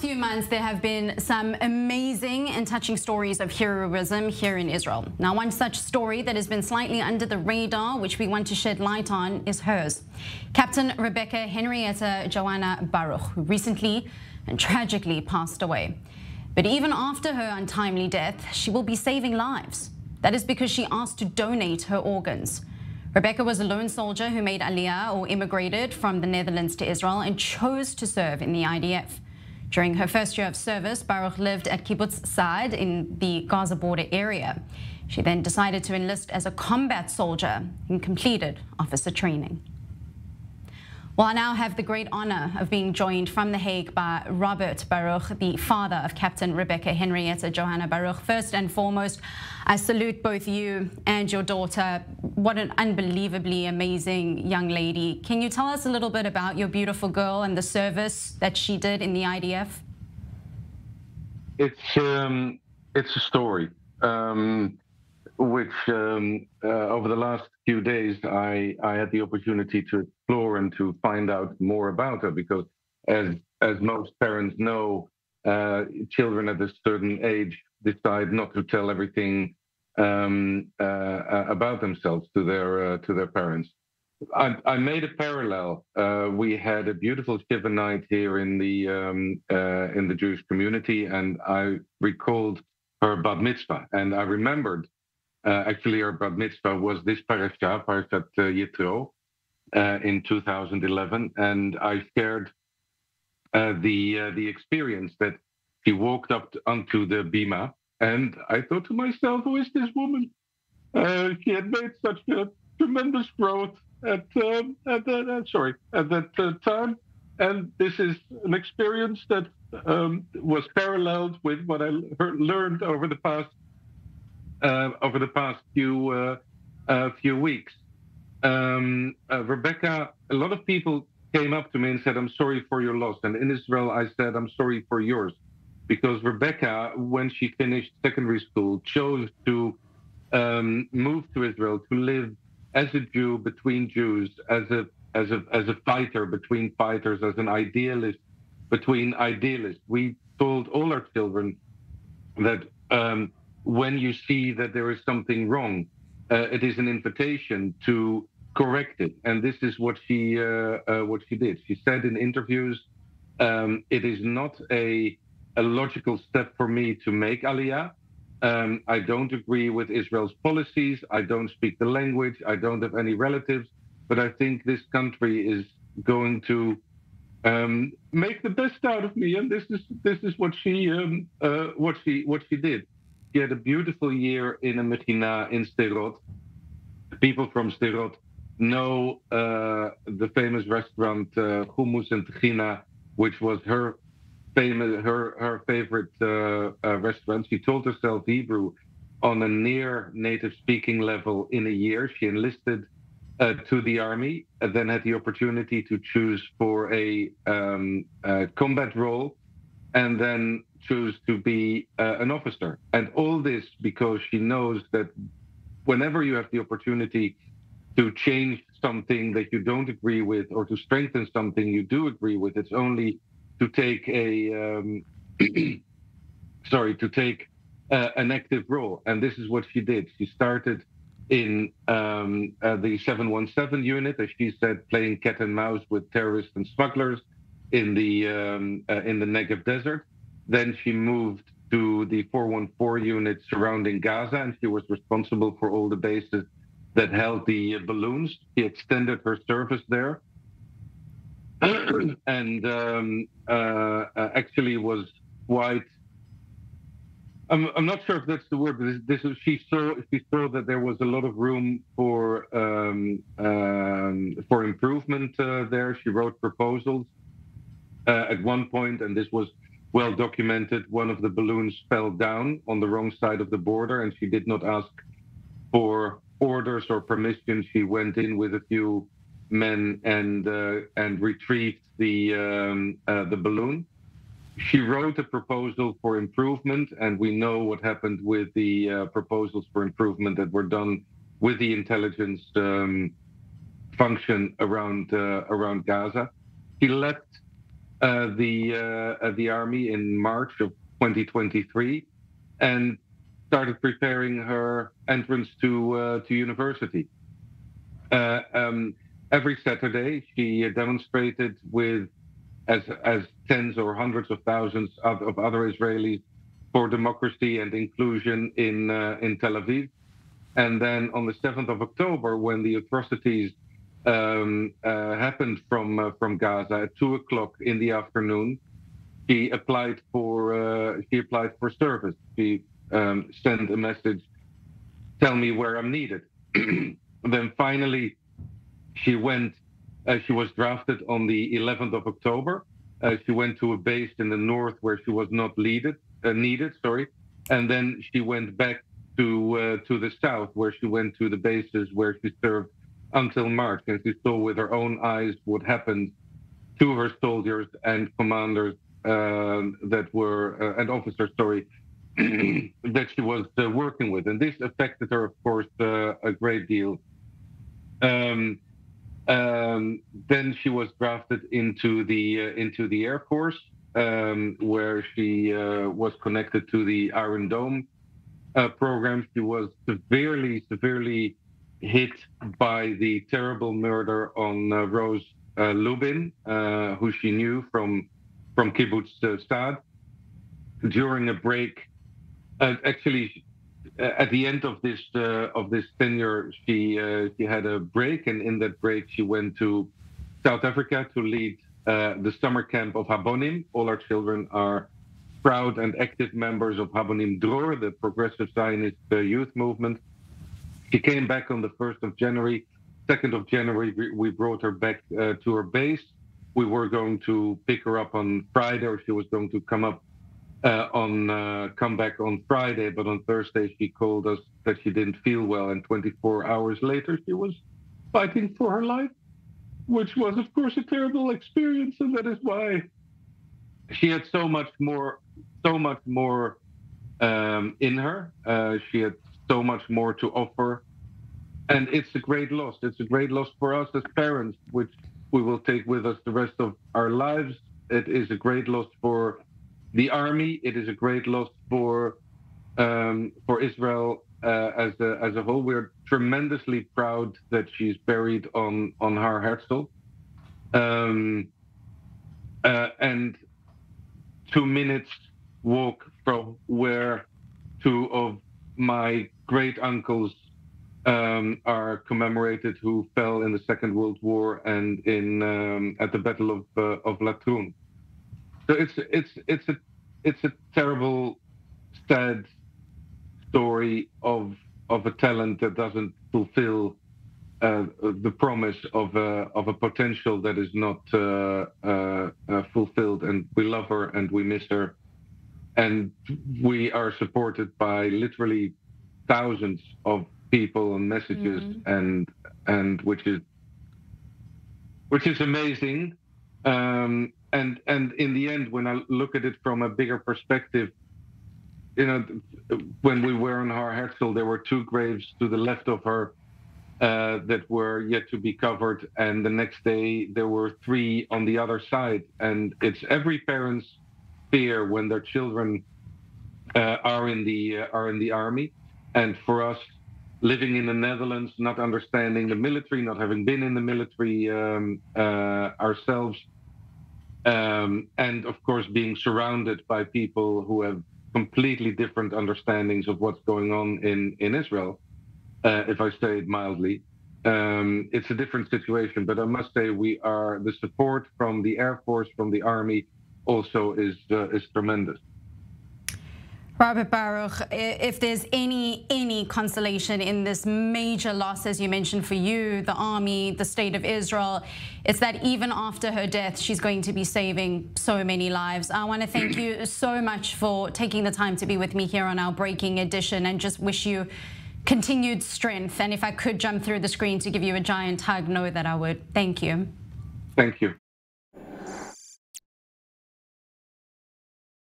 few months, there have been some amazing and touching stories of heroism here in Israel. Now, one such story that has been slightly under the radar, which we want to shed light on, is hers. Captain Rebecca Henrietta Johanna Baruch, who recently and tragically passed away. But even after her untimely death, she will be saving lives. That is because she asked to donate her organs. Rebecca was a lone soldier who made Aliyah or immigrated from the Netherlands to Israel and chose to serve in the IDF. During her first year of service, Baruch lived at Kibbutz Saad in the Gaza border area. She then decided to enlist as a combat soldier and completed officer training. Well, I now have the great honor of being joined from The Hague by Robert Baruch, the father of Captain Rebecca Henrietta Johanna Baruch. First and foremost, I salute both you and your daughter. What an unbelievably amazing young lady. Can you tell us a little bit about your beautiful girl and the service that she did in the IDF? It's um, it's a story. Um, which um, uh, over the last few days I, I had the opportunity to explore and to find out more about her because as as most parents know, uh, children at a certain age decide not to tell everything um, uh, uh about themselves to their uh, to their parents. I, I, made a parallel. Uh, we had a beautiful shiva night here in the um, in the Jewish community, and I recalled her bat mitzvah, and I remembered uh, actually, our bat mitzvah was this parasha, Parashat uh, Yitro, uh, in 2011, and I shared uh, the uh, the experience that he walked up to, onto the bima, and I thought to myself, who is this woman? Uh, she had made such a tremendous growth at um, at that uh, sorry at that uh, time, and this is an experience that um, was paralleled with what I learned over the past uh, over the past few uh, uh, few weeks. Um, Rebecca, a lot of people came up to me and said, "I'm sorry for your loss," and in Israel, I said, "I'm sorry for yours," because Rebecca, when she finished secondary school, chose to um, move to Israel to live as a Jew between Jews, as a as a as a fighter between fighters, as an idealist between idealists. We told all our children that um, when you see that there is something wrong, uh, it is an invitation to correct it. And this is what she uh, uh, what she did. She said in interviews, um, "It is not a a logical step for me to make Aliyah. Um, I don't agree with Israel's policies. I don't speak the language. I don't have any relatives. But I think this country is going to um, make the best out of me, and this is this is what she um, uh, what she what she did." She had a beautiful year in a Mechina in Sderot. People from Sderot know uh, the famous restaurant uh, Hummus and Tahina, which was her famous her her favorite uh, uh, restaurant. She told herself Hebrew on a near native speaking level in a year. She enlisted uh, to the army, and then had the opportunity to choose for a um, combat role, and then choose to be uh, an officer. And all this because she knows that whenever you have the opportunity to change something that you don't agree with or to strengthen something you do agree with, it's only to take a um, sorry to take uh, an active role. And this is what she did. She started in um, uh, the 717 unit, as she said, playing cat and mouse with terrorists and smugglers in the um, uh, in the Negev desert. Then she moved to the 414 unit surrounding Gaza, and she was responsible for all the bases that held the balloons. She extended her service there, and um, uh, uh, actually was quite. I'm, I'm not sure if that's the word, but this, is she saw she saw that there was a lot of room for um, um, for improvement uh, there. She wrote proposals uh, at one point, and this was well documented. One of the balloons fell down on the wrong side of the border, and she did not ask for orders or permission. She went in with a few men and uh, and retrieved the um, uh, the balloon. She wrote a proposal for improvement, and we know what happened with the uh, proposals for improvement that were done with the intelligence um, function around uh, around Gaza. He left the uh, the army in March of 2023, and started preparing her entrance to uh, to university. Uh, um, every Saturday, she demonstrated with as as tens or hundreds of thousands of, of other Israelis for democracy and inclusion in uh, in Tel Aviv. And then on the 7th of October, when the atrocities um, uh, happened from uh, from Gaza at two o'clock in the afternoon, she applied for uh, she applied for service. She um, sent a message, "Tell me where I'm needed." then finally, she went. Uh, she was drafted on the 11th of October. Uh, she went to a base in the north where she was not needed. Uh, needed, sorry, and then she went back to to the south where she went to the bases where she served until March, and she saw with her own eyes what happened to her soldiers and commanders uh, that were uh, and officers, sorry, that she was uh, working with, and this affected her, of course, uh, a great deal. Um, um, then she was drafted into the uh, into the Air Force, um, where she uh, was connected to the Iron Dome program. She was severely, severely hit by the terrible murder on uh, Rose uh, Lubin, uh, who she knew from from Kibbutz uh, Saad. During a break, uh, actually, uh, at the end of this of this tenure, she she had a break, and in that break, she went to South Africa to lead the summer camp of Habonim. All our children are proud and active members of Habonim Dror, the progressive Zionist youth movement. She came back on the 1st of January. 2nd of January, we brought her back uh, to her base. We were going to pick her up on Friday, or she was going to come up uh, on uh, come back on Friday. But on Thursday, she called us that she didn't feel well, and 24 hours later, she was fighting for her life, which was, of course, a terrible experience, and that is why she had so much more, so much more um, in her. Uh, she had so much more to offer. And it's a great loss. It's a great loss for us as parents, which we will take with us the rest of our lives. It is a great loss for the army. It is a great loss for um, for Israel uh, as a, as a whole. We're tremendously proud that she's buried on on Har Herzl. Um, uh, and two minutes walk from where two of my great uncles um, are commemorated who fell in the Second World War and in um, at the Battle of uh, of Latrun. So it's it's it's a it's a terrible, sad story of of a talent that doesn't fulfill uh, the promise of a of a potential that is not uh, uh, uh fulfilled. And we love her and we miss her and we are supported by literally thousands of people and messages mm-hmm. and and which is which is amazing. Um, and and in the end when i look at it from a bigger perspective you know when we were on Har Herzl there were two graves to the left of her uh, that were yet to be covered. And the next day there were three on the other side. And it's every parent's fear when their children uh, are in the uh, are in the army, and for us living in the Netherlands, not understanding the military, not having been in the military um, uh, ourselves, um, and of course being surrounded by people who have completely different understandings of what's going on in in Israel, uh, if I say it mildly. Um, it's a different situation, but I must say we are the support from the Air Force, from the Army, also is uh, is tremendous. Robert Baruch, if there's any any consolation in this major loss, as you mentioned, for you, the army, the state of Israel, it's that even after her death, she's going to be saving so many lives. I want to thank you so much for taking the time to be with me here on our breaking edition, and just wish you continued strength. And if I could jump through the screen to give you a giant hug, know that I would. Thank you. Thank you.